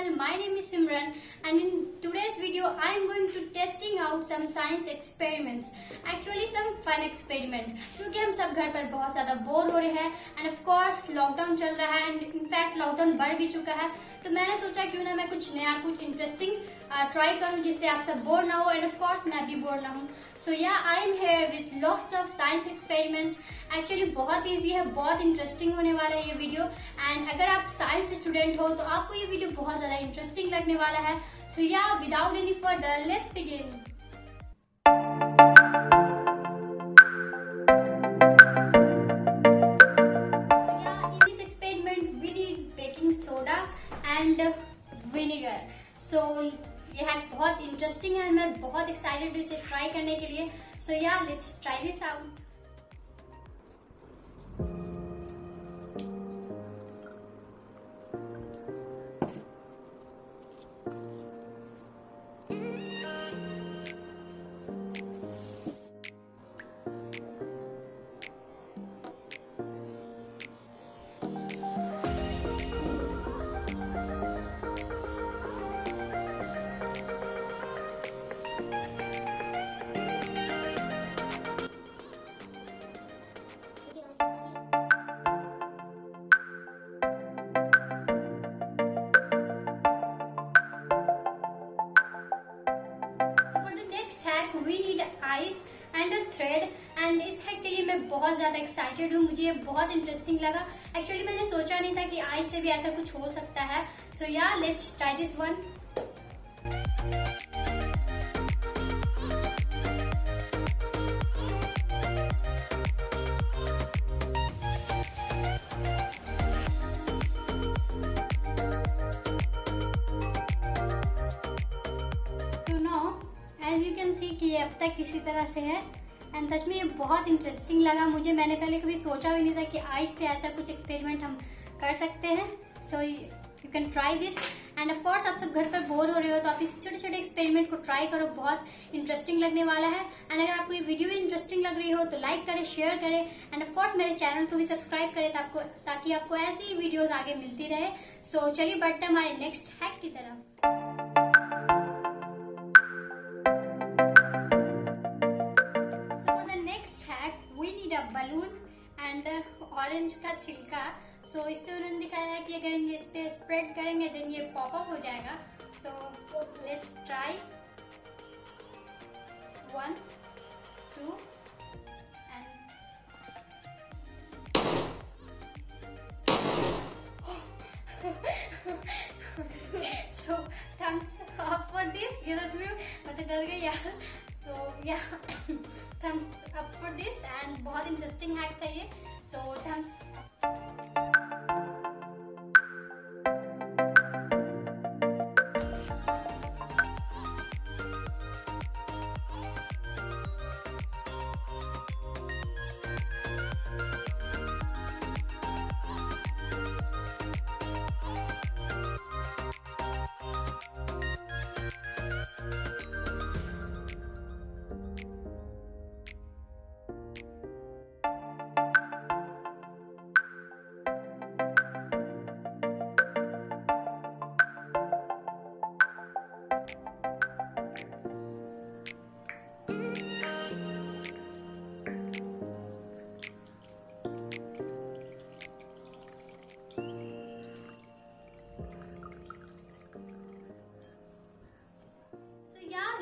channel. My name is Simran and in today's video, I am going to testing out some science experiments. Actually, some fun experiment. क्योंकि हम सब घर पर बहुत ज़्यादा bore हो रहे हैं, and of course लॉकडाउन चल रहा है, and in fact लॉकडाउन बढ़ भी चुका है। तो मैंने सोचा, क्यों ना मैं कुछ नया, कुछ इंटरेस्टिंग ट्राई करूँ, जिससे आप सब बोर ना हो एंड ऑफ़ कोर्स मैं भी बोर ना हूँ। So yeah I am here with lots of science experiments actually बहुत ईजी है, बहुत इंटरेस्टिंग होने वाला है ये वीडियो एंड अगर आप साइंस स्टूडेंट हो तो आपको ये वीडियो बहुत ज़्यादा इंटरेस्टिंग लगने वाला है। So yeah, without any further, let's begin. So yeah, in this experiment we need baking soda and vinegar. So ये है बहुत इंटरेस्टिंग है मैं बहुत एक्साइटेड हूँ इसे ट्राई करने के लिए so yeah let's try this out we need ice and a thread and इस हैक के लिए मैं बहुत ज़्यादा एक्साइटेड हूँ, मुझे ये बहुत इंटरेस्टिंग लगा। एक्चुअली मैंने सोचा नहीं था कि आइस से भी ऐसा कुछ हो सकता है। सो या लेट्स ट्राई दिस वन कि ये अब तक किसी तरह से है। एंड सच में ये बहुत इंटरेस्टिंग लगा मुझे। मैंने पहले कभी सोचा भी नहीं था कि आइस से ऐसा कुछ एक्सपेरिमेंट हम कर सकते हैं। So you can try this and of course आप सब घर पर बोर हो रहे हो तो आप इस छोटे छोटे एक्सपेरिमेंट को ट्राई करो। बहुत इंटरेस्टिंग लगने वाला है। एंड अगर आपको ये वीडियो भी इंटरेस्टिंग लग रही हो तो लाइक करें शेयर करें। एंड ऑफ़ कोर्स मेरे चैनल को भी सब्सक्राइब करें आपको ताकि आपको ऐसी ही वीडियोज़ आगे मिलती रहे। सो so, चलिए बढ़ते हमारे नेक्स्ट हैक की तरफ़। द बलून एंड ऑरेंज का छिलका। सो so, इससे उन्होंने दिखाया है कि अगर हम इस पर स्प्रेड करेंगे देन ये पॉपअप हो जाएगा। So let's try one two so thumbs up for this. ये मतलब डर गई यार। So yeah. Thumbs up for this and बहुत इंटरेस्टिंग हैक था ये. सो so, थम्स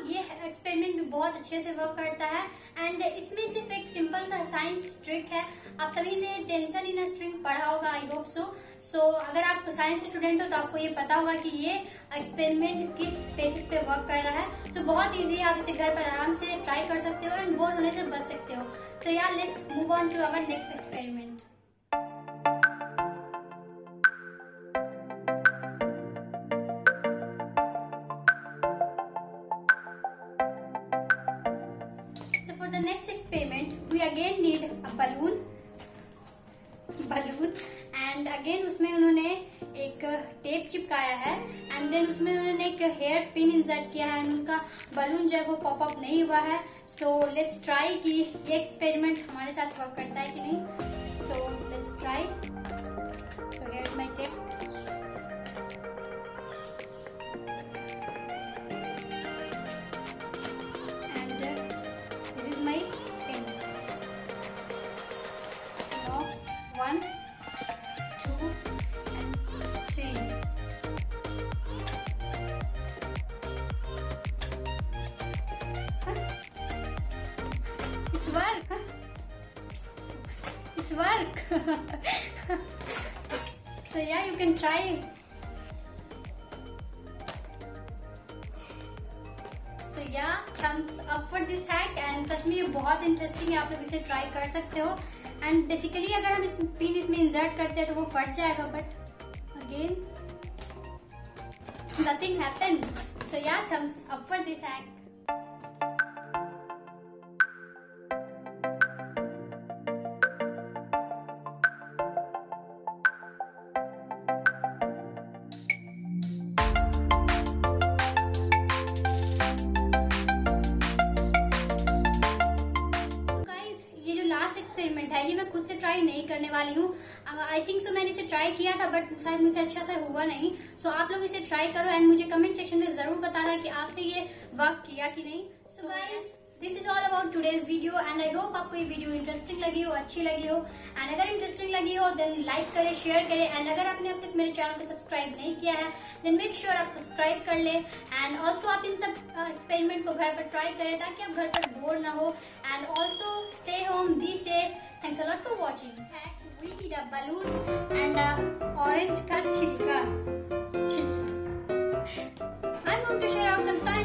ये एक्सपेरिमेंट भी बहुत अच्छे से वर्क करता है एंड इसमें सिर्फ़ एक सिंपल सा साइंस ट्रिक है। आप सभी ने टेंशन इन स्ट्रिंग पढ़ा होगा आई होप सो सो अगर आप साइंस स्टूडेंट हो तो आपको ये पता होगा कि ये एक्सपेरिमेंट किस बेसिस पे वर्क कर रहा है। सो so, बहुत ईजी है आप इसे घर पर आराम से ट्राई कर सकते हो एंड बोर होने से बच सकते हो। So yeah let's move on to our next experiment again need balloon balloon and again उसमें उन्होंने एक टेप चिपकाया है. एंड देन उसमें उन्होंने एक हेयर पिन इंसर्ट किया है. उनका बलून जो है वो पॉपअप नहीं हुआ है. सो लेट्स ट्राई कि ये एक्सपेरिमेंट हमारे साथ वर्क करता है कि नहीं. So let's try so here my tape so yeah, you can try. So yeah, thumbs up for this hack and सच में ये बहुत इंटरेस्टिंग है आप लोग इसे ट्राई कर सकते हो एंड बेसिकली अगर हम इस पिन इसमें इंसर्ट करते हैं तो वो फट जाएगा but again nothing happened. So yeah, thumbs up for this hack. Last है ये मैं खुद से ट्राई नहीं करने वाली हूँ। आई थिंक सो मैंने इसे ट्राई किया था बट शायद मुझे अच्छा था हुआ नहीं। सो so, आप लोग इसे ट्राई करो एंड मुझे कमेंट सेक्शन में ज़रूर बताना कि आपसे ये वर्क किया कि नहीं। So so, guys is today's video and I hope आपको ये वीडियो इंटरेस्टिंग लगी हो, अच्छी लगी हो। एंड अगर इंटरेस्टिंग लगी हो देन लाइक करें शेयर करें। एंड अगर आपने अब तक मेरे चैनल को सब्सक्राइब नहीं किया है देन मेक श्योर आप सब्सक्राइब कर ले। एंड ऑल्सो आप इन सब एक्सपेरिमेंट को घर पर ट्राई करें ताकि आप घर पर बोर ना हो। And also stay home be safe thanks a lot for watching balloon and a का छिलका। I'm going to share out some science